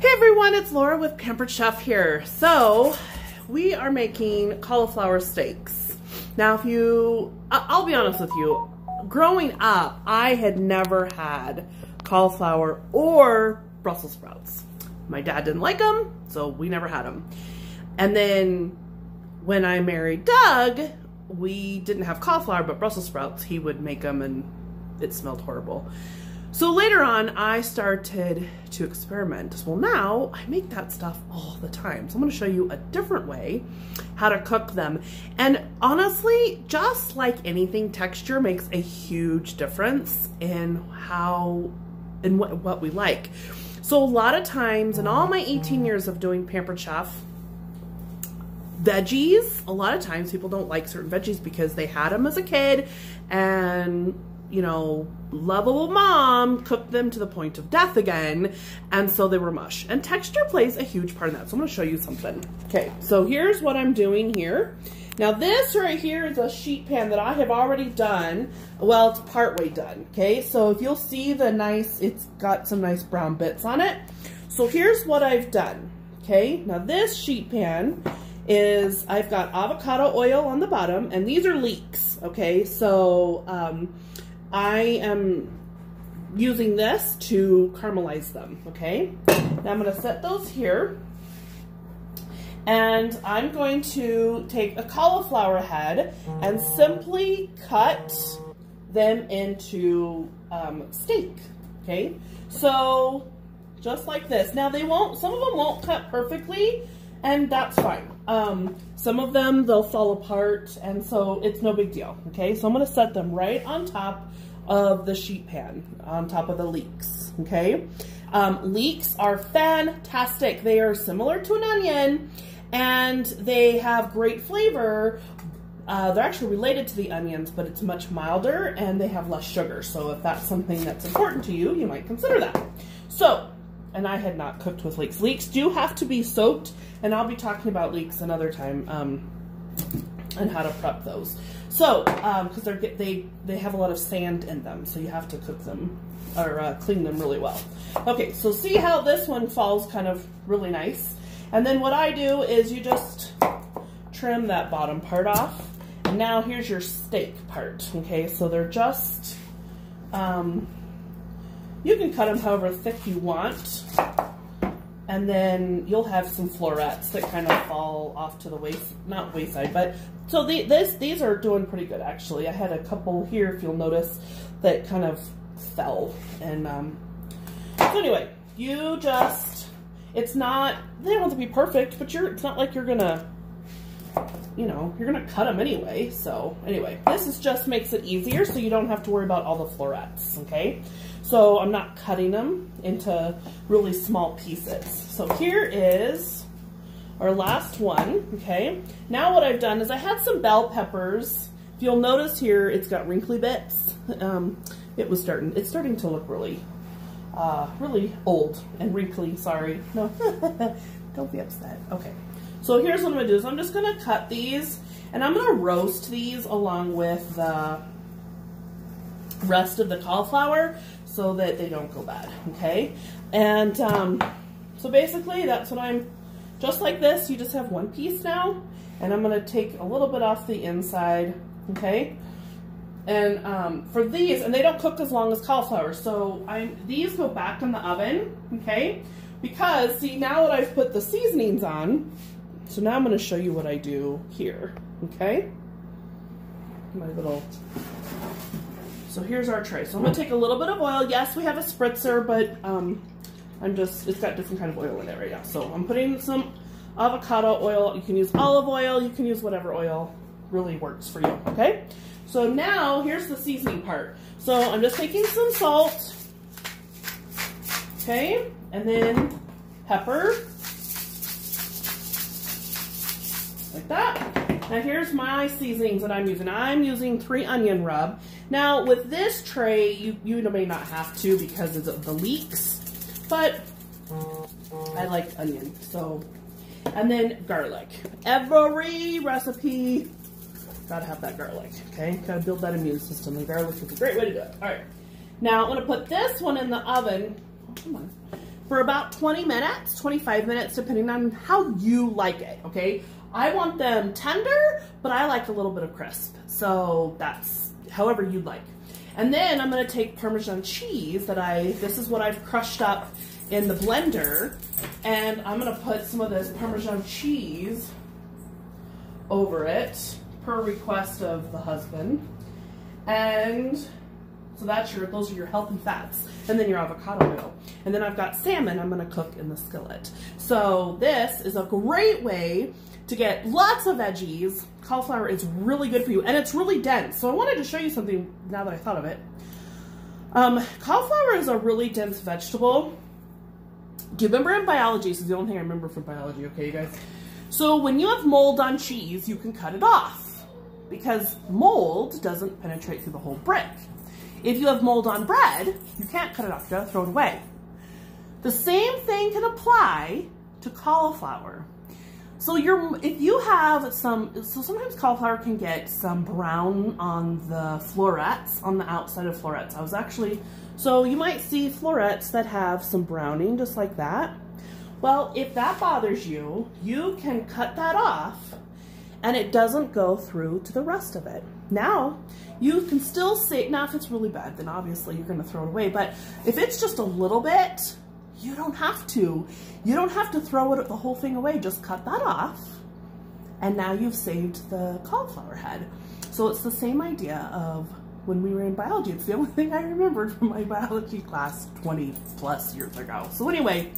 Hey everyone, it's Laura with Pampered Chef here. So, we are making cauliflower steaks. Now, if you, I'll be honest with you, growing up, I had never had cauliflower or Brussels sprouts. My dad didn't like them, so we never had them. And then when I married Doug, we didn't have cauliflower but Brussels sprouts. He would make them and it smelled horrible. So later on, I started to experiment. Well, now I make that stuff all the time. So I'm gonna show you a different way how to cook them. And honestly, just like anything, texture makes a huge difference in how, in what, what we like. So a lot of times, in all my 18 years of doing Pampered Chef, veggies, a lot of times people don't like certain veggies because they had them as a kid and you know, lovable mom cooked them to the point of death again, and so they were mush. And texture plays a huge part in that, so I'm gonna show you something. Okay, so here's what I'm doing here. Now this right here is a sheet pan that I have already done. Well, it's partway done, okay? So if you'll see the nice, it's got some nice brown bits on it. So here's what I've done, okay? Now this sheet pan is, I've got avocado oil on the bottom, and these are leeks, okay? So, um, I am using this to caramelize them, okay? Now I'm gonna set those here. And I'm going to take a cauliflower head and simply cut them into um, steak, okay? So, just like this. Now they won't, some of them won't cut perfectly, and that's fine. Um, some of them, they'll fall apart, and so it's no big deal, okay? So I'm gonna set them right on top of the sheet pan, on top of the leeks, okay? Um, leeks are fantastic. They are similar to an onion, and they have great flavor. Uh, they're actually related to the onions, but it's much milder, and they have less sugar. So if that's something that's important to you, you might consider that. So, and I had not cooked with leeks. Leeks do have to be soaked, and I'll be talking about leeks another time um, and how to prep those. So, because um, they they they have a lot of sand in them, so you have to cook them or uh, clean them really well. Okay, so see how this one falls kind of really nice. And then what I do is you just trim that bottom part off. And now here's your steak part, okay? So they're just, um, you can cut them however thick you want. And then you'll have some florets that kind of fall off to the waist, not wayside, but so the, this these are doing pretty good actually. I had a couple here, if you'll notice, that kind of fell. And um, so anyway, you just, it's not, they don't have to be perfect, but you're, it's not like you're gonna, you know, you're gonna cut them anyway. So anyway, this is just makes it easier so you don't have to worry about all the florets, okay? So I'm not cutting them into really small pieces. So here is our last one, okay? Now what I've done is I had some bell peppers. If you'll notice here, it's got wrinkly bits. Um, it was starting, it's starting to look really, uh, really old and wrinkly, sorry. No, don't be upset. Okay, so here's what I'm gonna do is I'm just gonna cut these and I'm gonna roast these along with the rest of the cauliflower so that they don't go bad, okay? And um, so basically that's what I'm, just like this, you just have one piece now, and I'm gonna take a little bit off the inside, okay? And um, for these, and they don't cook as long as cauliflower, so I'm, these go back in the oven, okay? Because, see, now that I've put the seasonings on, so now I'm gonna show you what I do here, okay? My little so here's our tray. So I'm gonna take a little bit of oil. Yes, we have a spritzer, but um, I'm just, it's got different kind of oil in it right now. So I'm putting some avocado oil. You can use olive oil. You can use whatever oil really works for you, okay? So now here's the seasoning part. So I'm just taking some salt, okay? And then pepper, like that. Now here's my seasonings that I'm using. I'm using three onion rub. Now with this tray, you, you may not have to because of the leeks, but I like onion, so. And then garlic. Every recipe, gotta have that garlic, okay? Gotta build that immune system, and garlic is a great way to do it. All right, now I'm gonna put this one in the oven. For about 20 minutes, 25 minutes, depending on how you like it, okay? I want them tender, but I like a little bit of crisp. So that's however you'd like. And then I'm gonna take Parmesan cheese that I, this is what I've crushed up in the blender. And I'm gonna put some of this Parmesan cheese over it per request of the husband. And so that's your, those are your healthy fats. And then your avocado oil. And then I've got salmon I'm gonna cook in the skillet. So this is a great way to get lots of veggies. Cauliflower is really good for you and it's really dense. So I wanted to show you something now that I thought of it. Um, cauliflower is a really dense vegetable. Do you remember in biology? This is the only thing I remember from biology, okay, you guys? So when you have mold on cheese, you can cut it off because mold doesn't penetrate through the whole brick. If you have mold on bread, you can't cut it off, you gotta throw it away. The same thing can apply to cauliflower. So you're, if you have some, so sometimes cauliflower can get some brown on the florets, on the outside of florets. I was actually, so you might see florets that have some browning just like that. Well, if that bothers you, you can cut that off and it doesn't go through to the rest of it. Now, you can still see, now if it's really bad, then obviously you're gonna throw it away, but if it's just a little bit, you don't have to. You don't have to throw it the whole thing away. Just cut that off. And now you've saved the cauliflower head. So it's the same idea of when we were in biology. It's the only thing I remembered from my biology class 20 plus years ago. So anyway,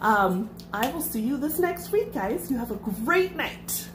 um, I will see you this next week, guys. You have a great night.